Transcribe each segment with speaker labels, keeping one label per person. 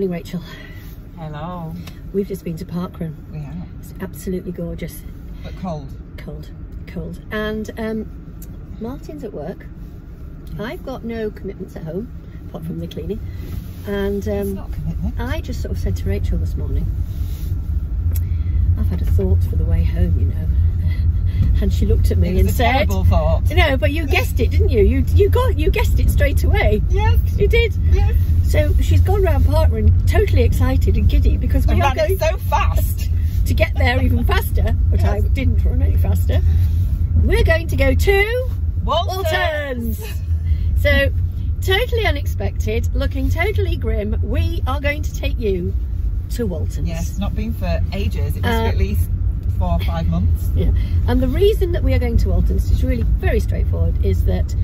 Speaker 1: Morning, Rachel.
Speaker 2: Hello.
Speaker 1: We've just been to Parkrun.
Speaker 2: Yeah.
Speaker 1: It's absolutely gorgeous.
Speaker 2: But cold.
Speaker 1: Cold, cold. And um, Martin's at work. I've got no commitments at home, apart from the cleaning. And um,
Speaker 2: not a commitment.
Speaker 1: I just sort of said to Rachel this morning, I've had a thought for the way home, you know. And she looked at me and said. No, but you guessed it, didn't you? You you got you guessed it straight away.
Speaker 2: Yes.
Speaker 1: You did.
Speaker 2: Yes.
Speaker 1: So she's gone round Parkrun totally excited and giddy because we
Speaker 2: And
Speaker 1: are going
Speaker 2: so fast.
Speaker 1: to get there even faster, but I didn't run any faster. We're going to go to Waltons. So, totally unexpected, looking totally grim, we are going to take you to Waltons.
Speaker 2: Yes, not been for ages. It must
Speaker 1: Uh,
Speaker 2: be at least four or five months.
Speaker 1: Yeah. And the reason that we are going to Waltons is really very straightforward is that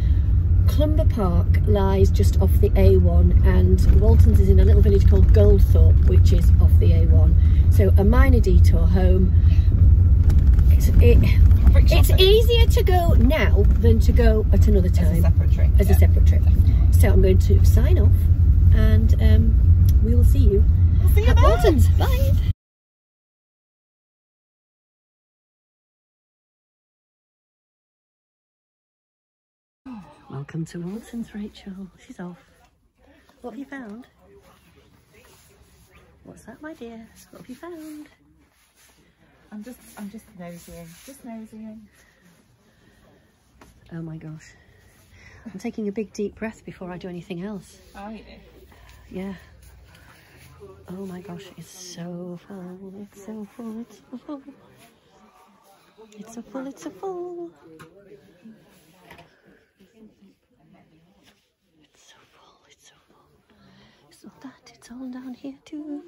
Speaker 1: Clumber Park lies just off the A1 and Waltons is in a little village called Goldthorpe which is off the A1. So a minor detour home. It's, it, it's easier to go now than to go at another
Speaker 2: As a
Speaker 1: time
Speaker 2: separate trip.
Speaker 1: as a separate trip. So I'm going to sign off and um, we will see you
Speaker 2: We'll see you
Speaker 1: at. Waltons. Bye. Welcome to Waltons, Rachel. She's off. What have you found? What's that, my dear? What have you found?
Speaker 2: I'm just, I'm just nosying. Just nosying.
Speaker 1: Oh my gosh. I'm taking a big deep breath before I do anything else.
Speaker 2: Are you?
Speaker 1: Yeah. Oh my gosh, it's so full. It's so full. It's so full. It's so full. It's so full. It's so full. It's so full. It's not that. It's all down here too.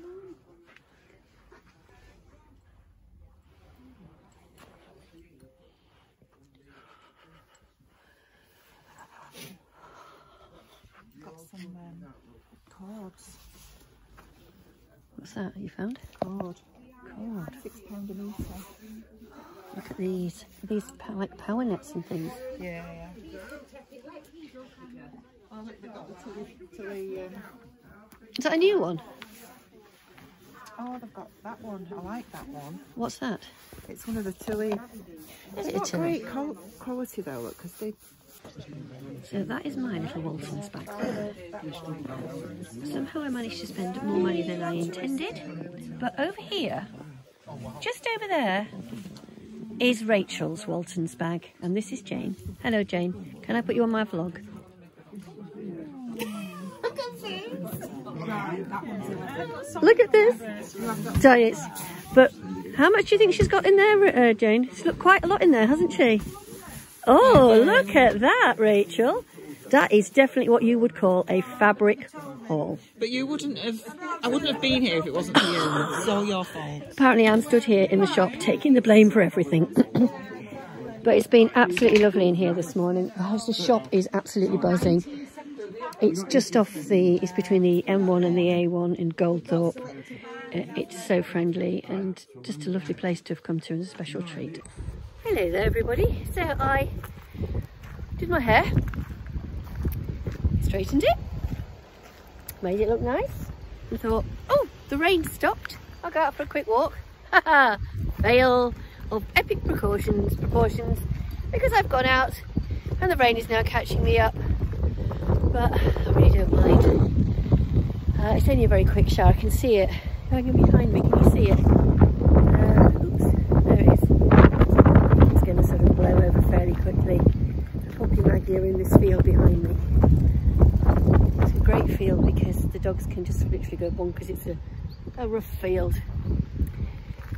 Speaker 2: Got some um, cords.
Speaker 1: What's that you found?
Speaker 2: Cord.
Speaker 1: Cord.
Speaker 2: Six pound a metre.
Speaker 1: Look at these. These like power nets and things.
Speaker 2: Yeah, yeah. Oh look, they've got the tilly, tilly um,
Speaker 1: Is that a new one?
Speaker 2: oh they've got that one. I like that one.
Speaker 1: What's that?
Speaker 2: It's one of the tilly.
Speaker 1: Is
Speaker 2: It's
Speaker 1: it
Speaker 2: not great qual- quality though, look, because they
Speaker 1: So that is my little Waltons bag. Somehow I managed to spend more money than I intended. But over here, just over there, is Rachel's Waltons bag. And this is Jane. Hello, Jane. Can I put you on my vlog? Look at this. Diets. But how much do you think she's got in there, uh, Jane? She's got quite a lot in there, hasn't she? Oh, look at that, Rachel. That is definitely what you would call a fabric haul.
Speaker 2: But you wouldn't have. I wouldn't have been here if it wasn't for you. It's all your fault.
Speaker 1: Apparently, I'm stood here in the shop taking the blame for everything. but it's been absolutely lovely in here this morning. Oh, the shop is absolutely buzzing. It's just off the, it's between the M1 and the A1 in Goldthorpe. Uh, It's so friendly and just a lovely place to have come to and a special treat. Hello there, everybody. So I did my hair, straightened it, made it look nice, and thought, oh, the rain stopped. I'll go out for a quick walk. Fail of epic precautions, proportions, because I've gone out and the rain is now catching me up. But I really don't mind. Uh, it's only a very quick shower. I can see it going behind me. Can you see it? Uh, oops, there it is. It's going to sort of blow over fairly quickly. The puppy Maggie are in this field behind me. It's a great field because the dogs can just literally go bonkers. It's a, a rough field.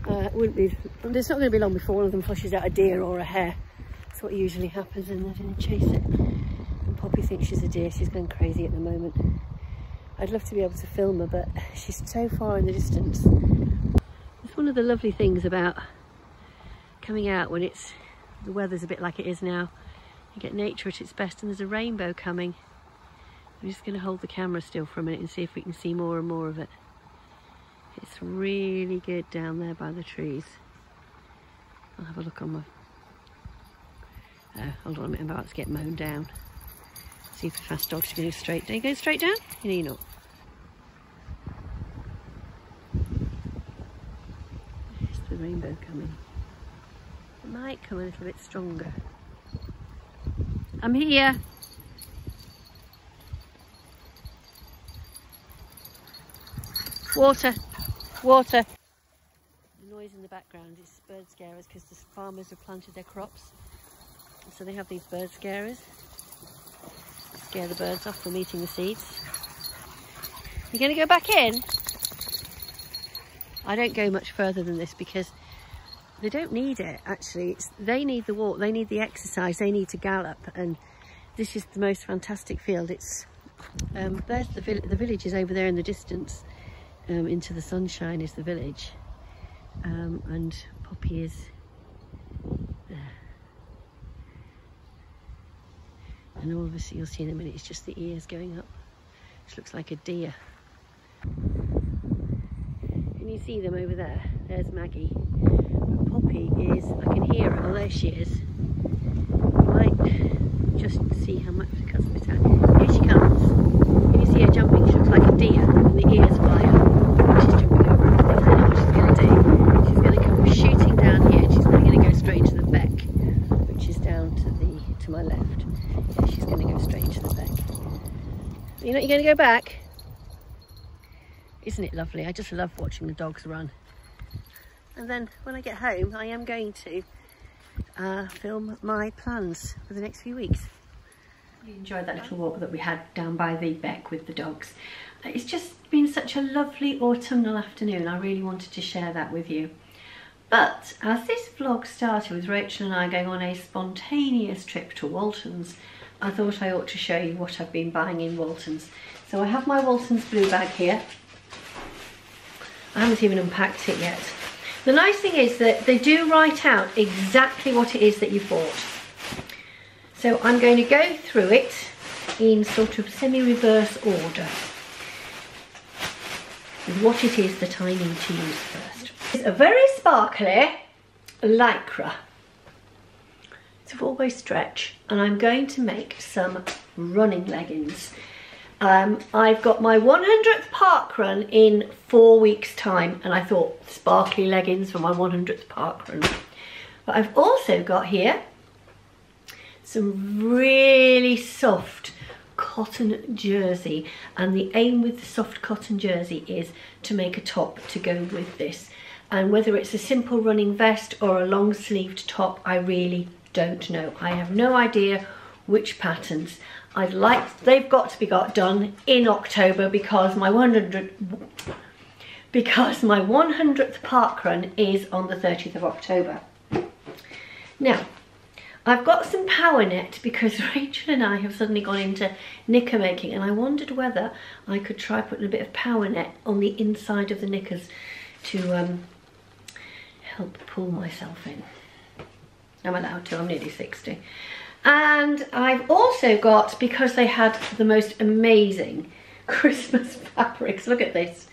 Speaker 1: Uh, it wouldn't be, it's not going to be long before one of them flushes out a deer or a hare. That's what usually happens and they're going to chase it. Poppy thinks she's a deer. She's going crazy at the moment. I'd love to be able to film her, but she's so far in the distance. It's one of the lovely things about coming out when it's the weather's a bit like it is now. You get nature at its best, and there's a rainbow coming. I'm just going to hold the camera still for a minute and see if we can see more and more of it. It's really good down there by the trees. I'll have a look on my... Oh, hold on a minute, I'm about to get mown down. Super fast dog. dogs going straight down. Are you going straight down? You know you're not. There's the rainbow coming. It might come a little bit stronger. I'm here. Water, water. The noise in the background is bird scarers because the farmers have planted their crops. So they have these bird scarers Scare the birds off from eating the seeds. You're going to go back in? I don't go much further than this because they don't need it actually. It's, they need the walk, they need the exercise, they need to gallop and this is the most fantastic field. It's um, there's the, the village is over there in the distance um, into the sunshine is the village um, and Poppy is And us you'll see in a minute, it's just the ears going up, which looks like a deer. Can you see them over there? There's Maggie. Poppy is, I can hear her, oh there she is. You might just see how much the bit out. Here she comes. Can you see her jumping? She looks like a deer, and the ears fly up. She's jumping over everything. I know what she's going to do. She's going to come shooting down here, and she's going to go straight to the beck, which is down to the to my left. Yeah, she's going to go straight to the beck. You know, you're going to go back. Isn't it lovely? I just love watching the dogs run. And then when I get home, I am going to uh, film my plans for the next few weeks. I enjoyed that little walk that we had down by the beck with the dogs. It's just been such a lovely autumnal afternoon. I really wanted to share that with you. But as this vlog started with Rachel and I going on a spontaneous trip to Walton's, I thought I ought to show you what I've been buying in Walton's. So I have my Walton's blue bag here. I haven't even unpacked it yet. The nice thing is that they do write out exactly what it is that you bought. So I'm going to go through it in sort of semi-reverse order what it is that I need to use first. It's a very sparkly lycra. It's a four-way stretch and I'm going to make some running leggings. Um, I've got my 100th park run in four weeks time and I thought sparkly leggings for my 100th park run. But I've also got here some really soft cotton jersey and the aim with the soft cotton jersey is to make a top to go with this and whether it's a simple running vest or a long sleeved top I really don't know. I have no idea which patterns. I'd like, they've got to be got done in October because my 100, because my 100th park run is on the 30th of October. Now, I've got some power net because Rachel and I have suddenly gone into knicker making and I wondered whether I could try putting a bit of power net on the inside of the knickers to um, help pull myself in. I'm allowed to, I'm nearly 60. And I've also got, because they had the most amazing Christmas fabrics, look at this.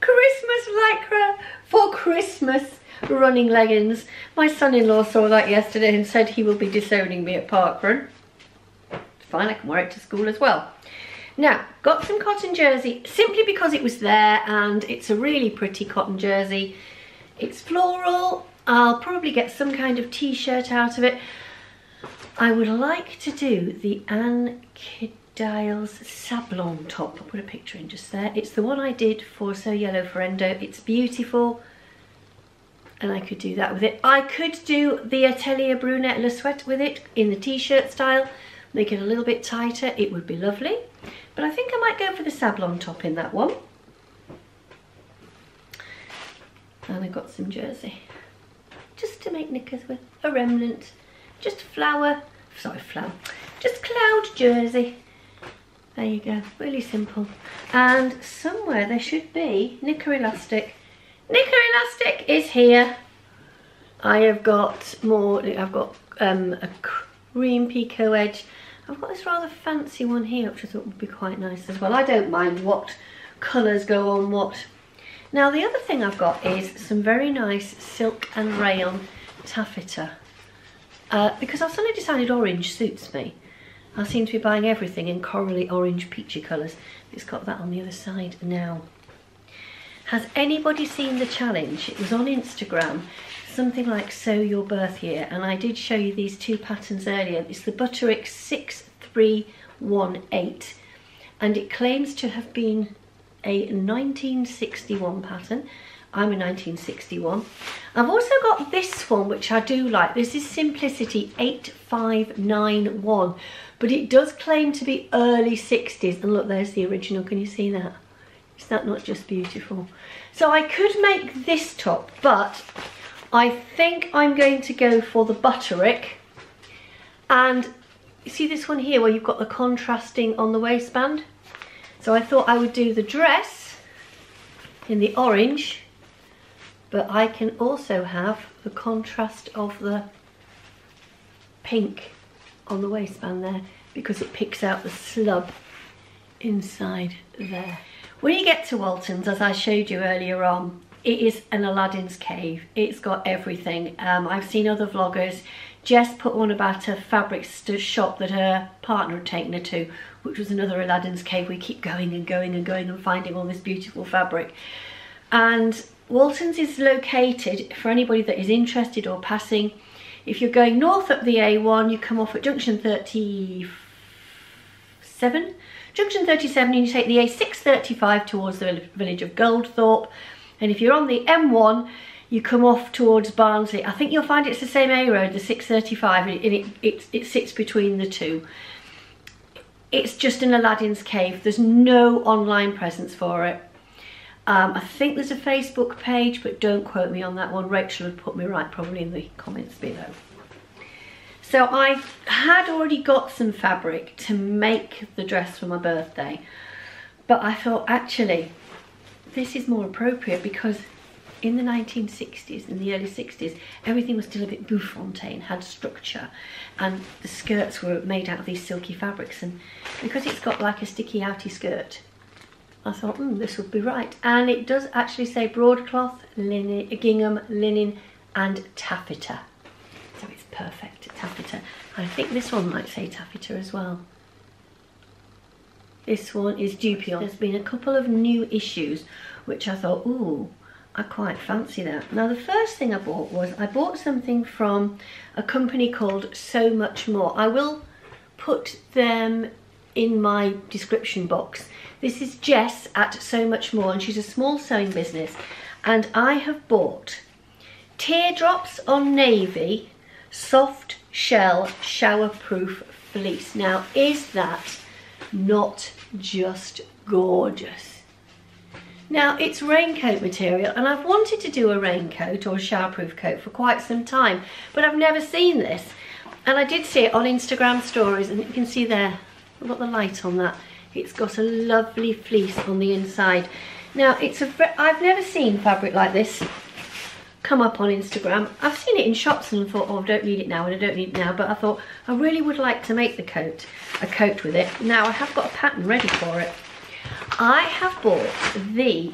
Speaker 1: Christmas lycra for Christmas running leggings. My son-in-law saw that yesterday and said he will be disowning me at Parkrun. Fine, I can wear it to school as well. Now, got some cotton jersey simply because it was there and it's a really pretty cotton jersey. It's floral. I'll probably get some kind of t-shirt out of it. I would like to do the Anne Kerdiles Sablon top. I'll put a picture in just there. It's the one I did for So Yellow Ferendo. It's beautiful and I could do that with it. I could do the Atelier Brunette Le Sweat with it in the t-shirt style, make it a little bit tighter. It would be lovely. But I think I might go for the Sablon top in that one. And I've got some jersey. Just to make knickers with a remnant just flower, sorry flower, just cloud jersey. There you go, really simple. And somewhere there should be knicker elastic. Knicker elastic is here. I have got more, I've got um, a cream picot edge. I've got this rather fancy one here, which I thought would be quite nice as well. I don't mind what colours go on what. Now the other thing I've got is some very nice silk and rayon taffeta. Uh, because I've suddenly decided orange suits me. I seem to be buying everything in corally orange peachy colours. It's got that on the other side now. Has anybody seen the challenge? It was on Instagram, something like Sew Your Birth Year, and I did show you these two patterns earlier. It's the Butterick 6318, and it claims to have been a 1961 pattern. I'm a 1961. I've also got this one, which I do like. This is Simplicity 8591, but it does claim to be early 60s. And look, there's the original. Can you see that? Is that not just beautiful? So I could make this top, but I think I'm going to go for the Butterick. And see this one here where you've got the contrasting on the waistband? So I thought I would do the dress in the orange but I can also have the contrast of the pink on the waistband there because it picks out the slub inside there. When you get to Walton's, as I showed you earlier on, it is an Aladdin's cave. It's got everything. Um, I've seen other vloggers. Jess put one about a fabric shop that her partner had taken her to, which was another Aladdin's cave. We keep going and going and going and finding all this beautiful fabric. And Walton's is located, for anybody that is interested or passing, if you're going north up the A1, you come off at junction 37, junction 37 and you take the A635 towards the village of Goldthorpe. And if you're on the M1, you come off towards Barnsley. I think you'll find it's the same A road, the 635, and it, it, it sits between the two. It's just an Aladdin's cave. There's no online presence for it. Um, I think there's a Facebook page, but don't quote me on that one. Rachel would put me right probably in the comments below. So I had already got some fabric to make the dress for my birthday, but I thought actually this is more appropriate because in the 1960s, in the early 60s, everything was still a bit bouffontaine, had structure, and the skirts were made out of these silky fabrics. And because it's got like a sticky outy skirt, I thought, hmm, this would be right. And it does actually say broadcloth, linen, gingham, linen and taffeta. So it's perfect, taffeta. I think this one might say taffeta as well. This one is Dupion. There's been a couple of new issues which I thought, ooh, I quite fancy that. Now the first thing I bought was, I bought something from a company called Sew Much Moor. I will put them in my description box this is Jess at Sew Much Moor and she's a small sewing business and I have bought Teardrops on Navy Soft Shell Showerproof Fleece. Now is that not just gorgeous? Now it's raincoat material and I've wanted to do a raincoat or a showerproof coat for quite some time but I've never seen this and I did see it on Instagram stories and you can see there I've got the light on that it's got a lovely fleece on the inside. Now, it's a I've never seen fabric like this come up on Instagram. I've seen it in shops and thought, oh, I don't need it now and I don't need it now, but I thought I really would like to make the coat, a coat with it. Now, I have got a pattern ready for it. I have bought the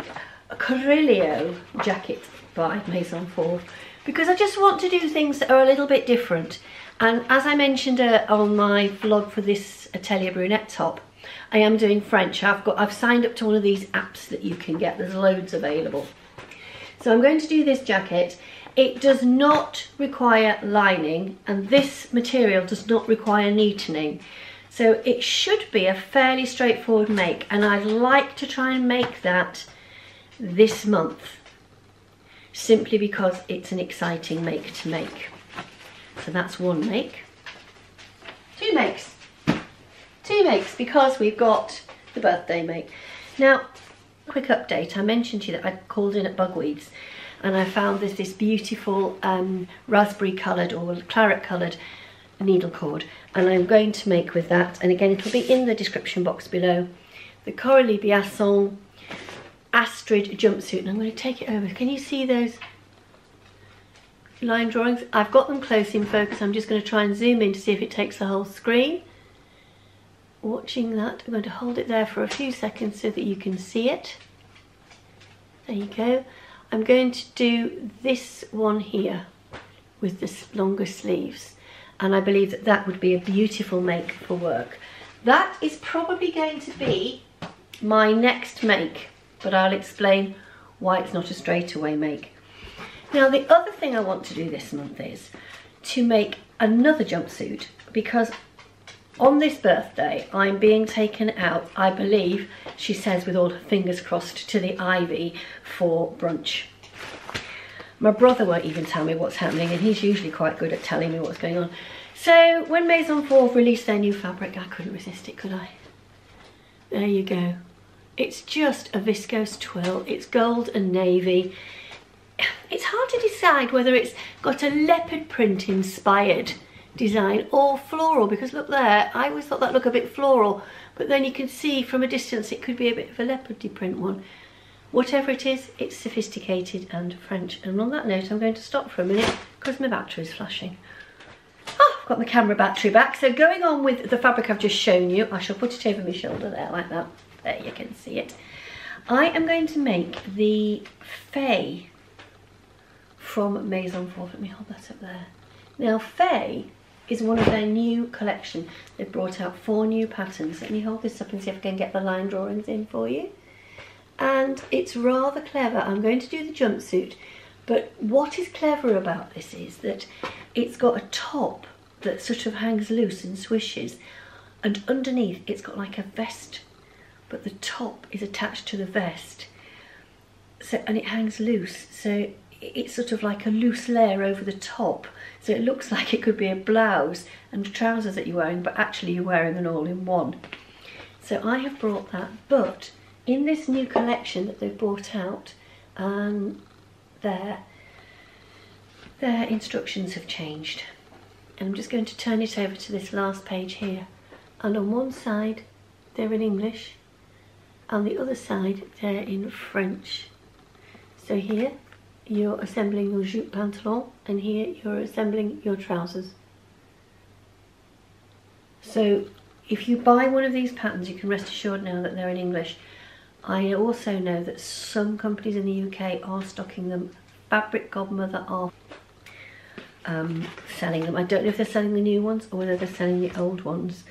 Speaker 1: Criollo jacket by Maison Fauve because I just want to do things that are a little bit different. And as I mentioned uh, on my vlog for this Atelier Brunette top, I am doing French. I've got I've signed up to one of these apps that you can get. There's loads available. So I'm going to do this jacket. It does not require lining and this material does not require neatening. So it should be a fairly straightforward make and I'd like to try and make that this month simply because it's an exciting make to make. So that's one make. Two makes two makes because we've got the birthday make. Now, quick update, I mentioned to you that I called in at Bugweeds and I found there's this beautiful um, raspberry coloured or claret coloured needle cord and I'm going to make with that and again it'll be in the description box below the Coralie Bijasson Astrid jumpsuit and I'm going to take it over. Can you see those line drawings? I've got them close in focus. I'm just going to try and zoom in to see if it takes the whole screen watching that. I'm going to hold it there for a few seconds so that you can see it. There you go. I'm going to do this one here with the longer sleeves and I believe that that would be a beautiful make for work. That is probably going to be my next make but I'll explain why it's not a straightaway make. Now the other thing I want to do this month is to make another jumpsuit because on this birthday I'm being taken out, I believe, she says with all her fingers crossed, to the Ivy for brunch. My brother won't even tell me what's happening and he's usually quite good at telling me what's going on. So when Maison Fauve released their new fabric, I couldn't resist it, could I? There you go. It's just a viscose twill. It's gold and navy. It's hard to decide whether it's got a leopard print inspired design or floral because look there, I always thought that looked a bit floral but then you can see from a distance it could be a bit of a leopardy print one. Whatever it is, it's sophisticated and French. And on that note, I'm going to stop for a minute because my battery is flashing. Oh, I've got my camera battery back. So going on with the fabric I've just shown you, I shall put it over my shoulder there like that. There you can see it. I am going to make the Faye from Maison Fauve. Let me hold that up there. Now Faye is one of their new collection. They've brought out four new patterns. Let me hold this up and see if I can get the line drawings in for you. And it's rather clever. I'm going to do the jumpsuit, but what is clever about this is that it's got a top that sort of hangs loose and swishes, and underneath it's got like a vest, but the top is attached to the vest. So, and it hangs loose, so it's sort of like a loose layer over the top so it looks like it could be a blouse and trousers that you're wearing, but actually you're wearing an all-in-one. So I have brought that, but in this new collection that they've brought out, um, their, their instructions have changed. And I'm just going to turn it over to this last page here. And on one side, they're in English, On the other side, they're in French. So here, you're assembling your jupe pantalon and here you're assembling your trousers. So if you buy one of these patterns you can rest assured now that they're in English. I also know that some companies in the UK are stocking them. Fabric Godmother are um, selling them. I don't know if they're selling the new ones or whether they're selling the old ones.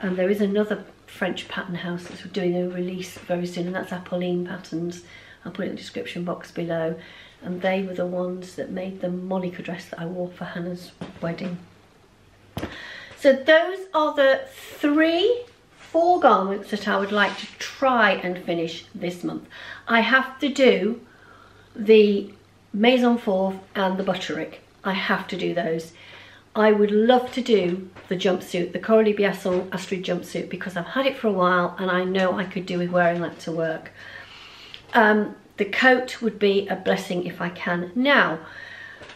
Speaker 1: And there is another French pattern house that's doing a release very soon and that's Apolline Patterns. I'll put it in the description box below and they were the ones that made the Monica dress that I wore for Hannah's wedding. So those are the three, four garments that I would like to try and finish this month. I have to do the Maison Fauve and the Butterick. I have to do those. I would love to do the jumpsuit, the Coralie Bijasson Astrid jumpsuit because I've had it for a while and I know I could do with wearing that to work. Um, the coat would be a blessing if I can. Now,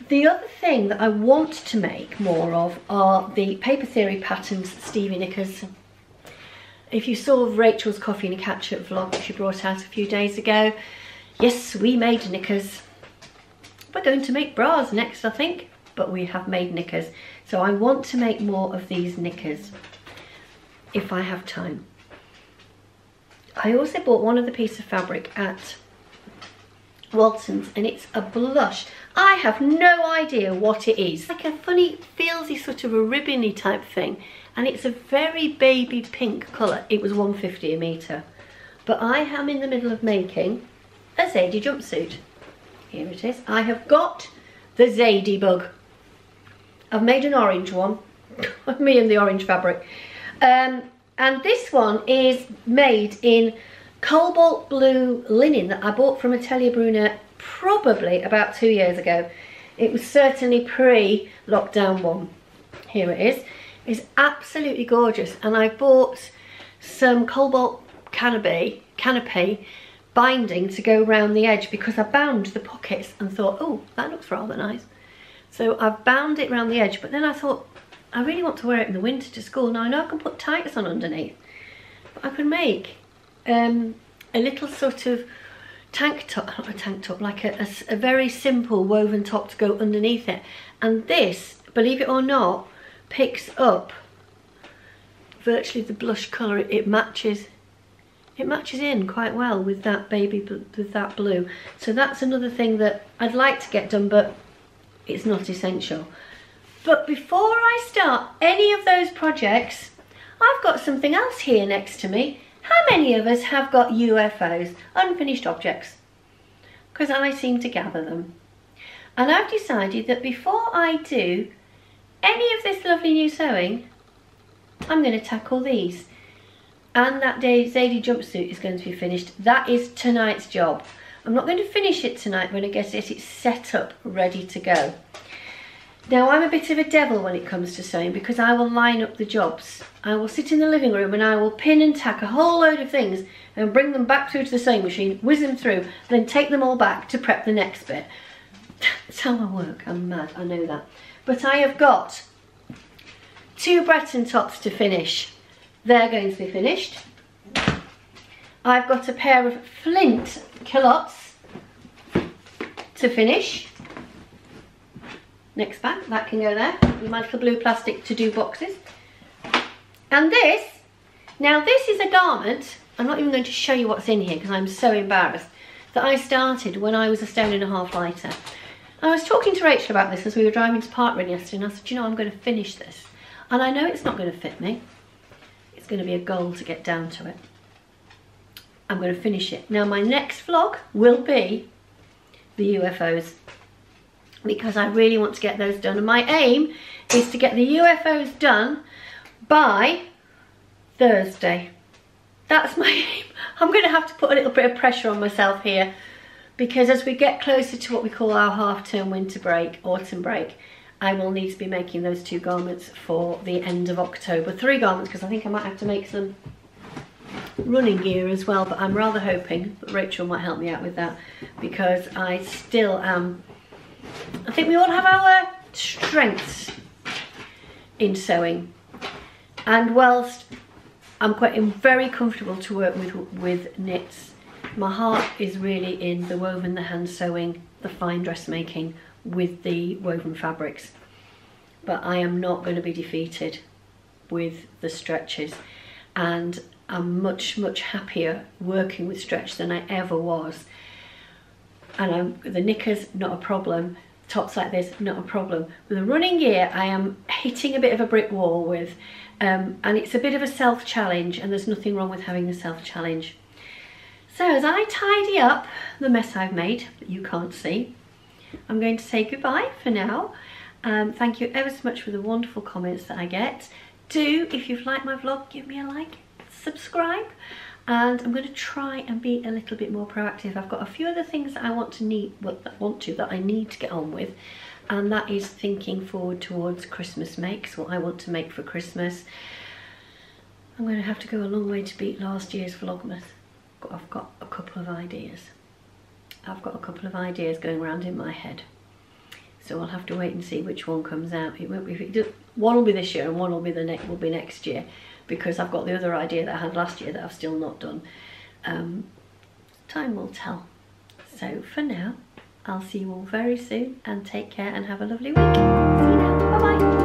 Speaker 1: the other thing that I want to make more of are the Paper Theory Patterns Stevie Knickers. If you saw Rachel's Coffee and a Catch-Up vlog she brought out a few days ago, yes, we made knickers. We're going to make bras next, I think, but we have made knickers. So I want to make more of these knickers if I have time. I also bought one of the piece of fabric at Walton's and it's a blush. I have no idea what it is. Like a funny, feelsy sort of a ribbony type thing. And it's a very baby pink colour. It was 150 a metre. But I am in the middle of making a Zadie jumpsuit. Here it is. I have got the Zadie bug. I've made an orange one. Me and the orange fabric. Um, and this one is made in cobalt blue linen that I bought from Atelier Brunette probably about two years ago. It was certainly pre-lockdown one. Here it is. It's absolutely gorgeous and I bought some cobalt canopy, canopy binding to go around the edge because I bound the pockets and thought, oh, that looks rather nice. So I've bound it around the edge, but then I thought, I really want to wear it in the winter to school. Now I know I can put tights on underneath, but I can make um, a little sort of tank top, not a tank top, like a, a, a very simple woven top to go underneath it. And this, believe it or not, picks up virtually the blush colour. It matches it matches in quite well with that baby with that blue so that's another thing that I'd like to get done but it's not essential but before I start any of those projects I've got something else here next to me how many of us have got UFOs, unfinished objects? because I seem to gather them. And I've decided that before I do any of this lovely new sewing, I'm going to tackle these. And that day Zadie jumpsuit is going to be finished. That is tonight's job. I'm not going to finish it tonight when I get it it's set up, ready to go. Now I'm a bit of a devil when it comes to sewing because I will line up the jobs. I will sit in the living room and I will pin and tack a whole load of things and bring them back through to the sewing machine, whiz them through, then take them all back to prep the next bit. That's how I work, I'm mad, I know that. But I have got two Breton tops to finish. They're going to be finished. I've got a pair of flint culottes to finish. Next bag, that can go there my little blue plastic to do boxes. And this, now this is a garment, I'm not even going to show you what's in here because I'm so embarrassed, that I started when I was a stone and a half lighter. I was talking to Rachel about this as we were driving to Parkrun yesterday and I said, you know, I'm going to finish this. And I know it's not going to fit me. It's going to be a goal to get down to it. I'm going to finish it. Now my next vlog will be the UFOs because I really want to get those done. And my aim is to get the UFOs done by Thursday. That's my aim. I'm going to have to put a little bit of pressure on myself here because as we get closer to what we call our half-term winter break, autumn break, I will need to be making those two garments for the end of October. Three garments because I think I might have to make some running gear as well but I'm rather hoping that Rachel might help me out with that because I still am I think we all have our strengths in sewing and whilst I'm quite very comfortable to work with with knits my heart is really in the woven the hand sewing the fine dressmaking with the woven fabrics. But I am not going to be defeated with the stretches. And I'm much much happier working with stretch than I ever was. And I'm, the knickers not a problem. Tops like this not a problem. With the running gear I am hitting a bit of a brick wall with um, and it's a bit of a self challenge and there's nothing wrong with having a self challenge so as I tidy up the mess I've made that you can't see I'm going to say goodbye for now um, thank you ever so much for the wonderful comments that I get do if you've liked my vlog give me a like subscribe and I'm going to try and be a little bit more proactive. I've got a few other things that I want to need, well, that want to, that I need to get on with, and that is thinking forward towards Christmas makes, what I want to make for Christmas. I'm going to have to go a long way to beat last year's Vlogmas. I've got a couple of ideas. I've got a couple of ideas going around in my head. So I'll have to wait and see which one comes out. It won't be, one will be this year and one will be the next will be next year because I've got the other idea that I had last year that I've still not done. Um, time will tell. So for now, I'll see you all very soon and take care and have a lovely week. See you now. Bye bye.